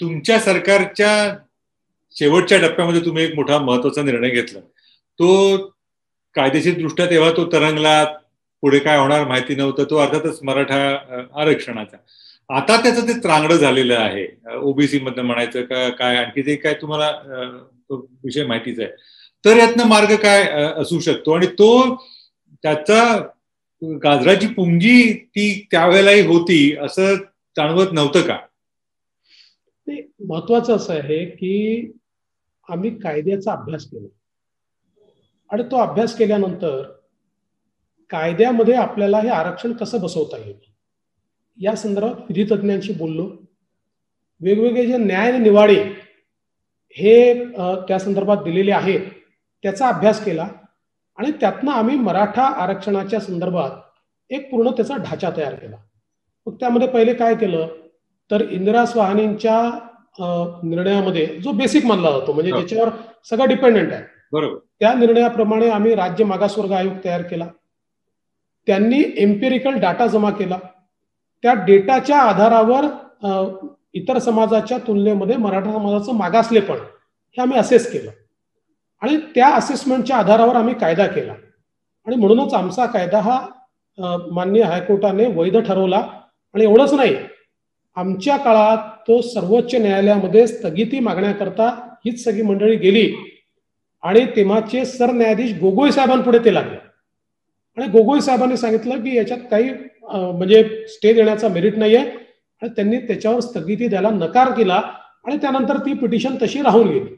तुमच्या सरकारच्या शेवटच्या टप्प्यामध्ये तुम्ही एक मोठा महत्त्वाचा निर्णय घेतला. तो कायदेशीर दृष्ट्या तेव्हा तो तरंगला पुढे काय होणार माहिती नव्हतं तो अर्थातच मराठा आरक्षणाचा. आता त्याचं ते त्रांगडं झालेलं आहे. ओबीसी मधनं म्हणायचं का काय आणखी ते काय तुम्हाला विषय माहितीच आहे. तर यातनं मार्ग काय असू शकतो? आणि तो त्याचा गाजराची पुंगी ती त्यावेळेलाही होती असं जाणवत नव्हतं का? महत्वाचं असं आहे की आम्ही कायद्याचा अभ्यास केला. आणि तो अभ्यास केल्यानंतर कायद्यामध्ये आपल्याला हे आरक्षण कसं बसवता येईल? या संदर्भात विधितज्ञांशी बोललो. वेगवेगळे जे न्याय निवाडे हे त्या संदर्भात दिलेले आहेत त्याचा अभ्यास केला आणि त्यातनं आम्ही मराठा आरक्षणाच्या संदर्भात एक पूर्ण त्याचा ढाचा तयार केला. मग त्यामध्ये पहिले काय केलं? तर इंदिरा स्वाहानींच्या निर्णयामध्ये जो बेसिक मानला जातो म्हणजे हो. ज्याच्यावर सगळं डिपेंडेंट आहे. बरोबर. त्या निर्णयाप्रमाणे आम्ही राज्य मागासवर्ग आयोग तयार केला. त्यांनी एम्पेरिकल डाटा जमा केला. त्या डेटाच्या आधारावर इतर समाजाच्या तुलनेमध्ये मराठा समाजाचं मागासलेपण हे आम्ही असेस केलं. आणि त्या असेसमेंटच्या आधारावर आम्ही कायदा केला. आणि म्हणूनच आमचा कायदा हा माननीय हायकोर्टाने वैध ठरवला. आणि एवढंच नाही आमच्या काळात तो सर्वोच्च न्यायालयामध्ये स्थगिती मागण्याकरता हीच सगळी मंडळी गेली. आणि तेव्हाचे सरन्यायाधीश गोगोई साहेबांपुढे ते लागले. आणि गोगोई साहेबांनी सांगितलं की याच्यात काही म्हणजे स्टे देण्याचा मेरिट नाहीये. आणि त्यांनी त्याच्यावर स्थगिती द्यायला नकार केला. आणि त्यानंतर ती पिटिशन तशी राहून गेली.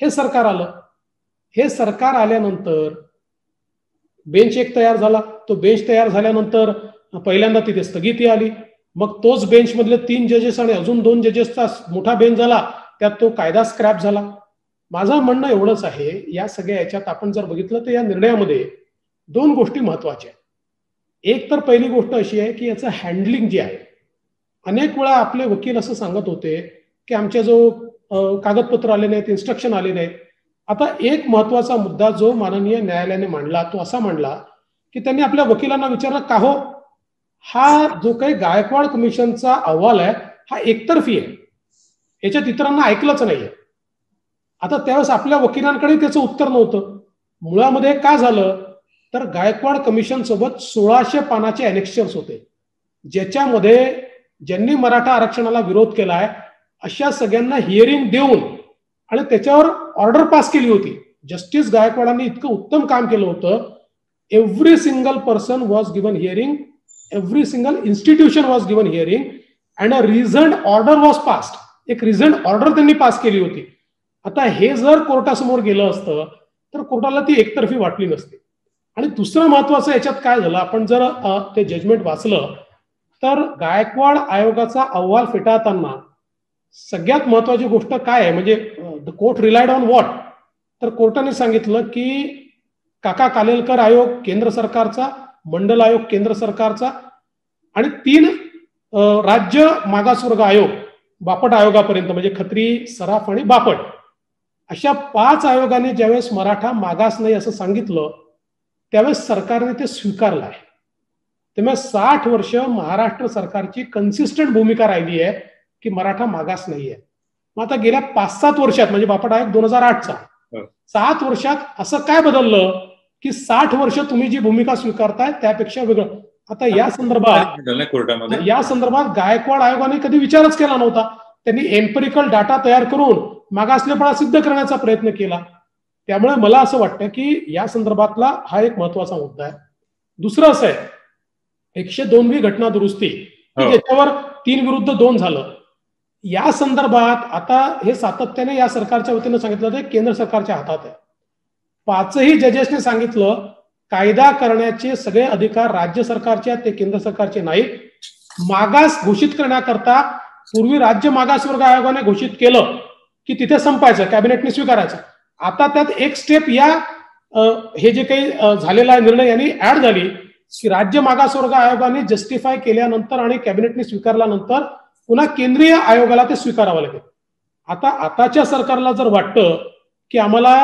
हे सरकार आलं. हे सरकार आल्यानंतर बेंच एक तयार झाला. तो बेंच तयार झाल्यानंतर पहिल्यांदा तिथे स्थगिती आली. मग तोच बेंचमधले तीन जजेस आणि अजून दोन जजेसचा मोठा बेंच झाला त्यात तो कायदा स्क्रॅप झाला. माझं म्हणणं एवढंच आहे या सगळ्या याच्यात आपण जर बघितलं तर या निर्णयामध्ये दोन गोष्टी महत्त्वाच्या आहेत. एक तर पहिली गोष्ट अशी आहे की याचं हँडलिंग जे आहे अनेक वेळा आपले वकील असं सांगत होते की आमच्या जो कागदपत्र आले नाहीत इन्स्ट्रक्शन आले नाहीत. आता एक महत्त्वाचा मुद्दा जो माननीय न्यायालयाने मांडला तो असा मांडला की त्यांनी आपल्या वकिलांना विचारलं का हो? हा जो काही गायकवाड कमिशनचा अहवाल आहे हा एकतर्फी आहे. याच्यात इतरांना ऐकलंच नाहीये. आता त्यावेळेस आपल्या वकिलांकडे त्याचं उत्तर नव्हतं. मुळामध्ये काय झालं? तर गायकवाड कमिशन सोबत सोळाशे पानाचे अनेक्शन्स होते. ज्याच्यामध्ये ज्यांनी मराठा आरक्षणाला विरोध केलाय अशा सगळ्यांना हिअरिंग देऊन आणि त्याच्यावर ऑर्डर पास केली होती. जस्टिस गायकवाडांनी इतकं उत्तम काम केलं होतं. Every single person was given hearing every single institution was given hearing and a reasoned order was passed एक रिझंट ऑर्डर त्यांनी पास केली होती. आता हे जर कोर्टासमोर गेलं असतं तर कोर्टाला ती एकतर्फी वाटली नसती. आणि दुसरं महत्वाचं याच्यात काय झालं? आपण जर ते जजमेंट वाचलं तर गायकवाड आयोगाचा अहवाल फेटाळताना सगळ्यात महत्वाची गोष्ट काय आहे? म्हणजे the court relied on what तर कोर्टाने सांगितलं की काका कालेलकर आयोग केंद्र सरकारचा मंडल आयोग केंद्र सरकारचा आणि तीन राज्य मागासवर्ग आयोग बापट आयोगापर्यंत म्हणजे खत्री सराफ आणि बापट. अशा पाच आयोगाने ज्यावेळेस मराठा मागास नाही असं सांगितलं त्यावेळेस सरकारने ते स्वीकारलं आहे. त्यामुळे साठ वर्ष महाराष्ट्र सरकारची कन्सिस्टंट भूमिका राहिली आहे की मराठा मागास नाहीये मग आता गेल्या पाच सात वर्षात म्हणजे बापट आयोग दोन हजार आठचा हो. सात वर्षात असं काय बदललं? की साठ वर्ष तुम्ही जी भूमिका स्वीकारताय त्यापेक्षा वेगळं. आता या संदर्भात या संदर्भात गायकवाड आयोगाने कधी विचारच केला नव्हता. त्यांनी एम्पेरिकल डाटा तयार करून मागासलेपणा सिद्ध करण्याचा प्रयत्न केला. त्यामुळे मला असं वाटतं की या संदर्भातला हा एक महत्त्वाचा मुद्दा आहे. दुसरं असं आहे एकशे दोनवी घटना दुरुस्ती. हो. ज्याच्यावर तीन विरुद्ध दोन झालं. या संदर्भात आता हे सातत्याने या सरकारच्या वतीनं सांगितलं ते केंद्र सरकारच्या हातात आहे. पाचही जजेसने सांगितलं कायदा करण्याचे सगळे अधिकार राज्य सरकारचे ते केंद्र सरकारचे नाहीत. मागास घोषित करण्याकरता पूर्वी राज्य मागासवर्ग आयोगाने घोषित केलं की तिथे संपायचं कॅबिनेटने स्वीकारायचं. आता त्यात एक स्टेप या हे जे काही झालेला निर्णय यांनी ऍड झाली की राज्य मागासवर्ग आयोगाने जस्टिफाय केल्यानंतर आणि कॅबिनेटने स्वीकारल्यानंतर पुन्हा केंद्रीय आयोगाला ते स्वीकारावं लागेल. आता आताच्या सरकारला जर वाटतं की आम्हाला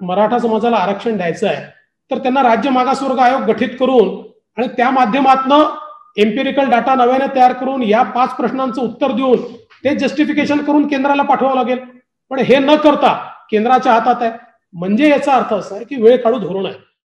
मराठा समाजाला आरक्षण द्यायचं आहे तर त्यांना राज्य मागासवर्ग आयोग गठीत करून आणि त्या माध्यमातनं एम्पेरिकल डाटा नव्याने तयार करून या पाच प्रश्नांचं उत्तर देऊन ते जस्टिफिकेशन करून केंद्राला पाठवावं लागेल. पण हे न करता केंद्राच्या हातात आहे. म्हणजे याचा अर्थ असा आहे की वेळ काढू धोरण आहे.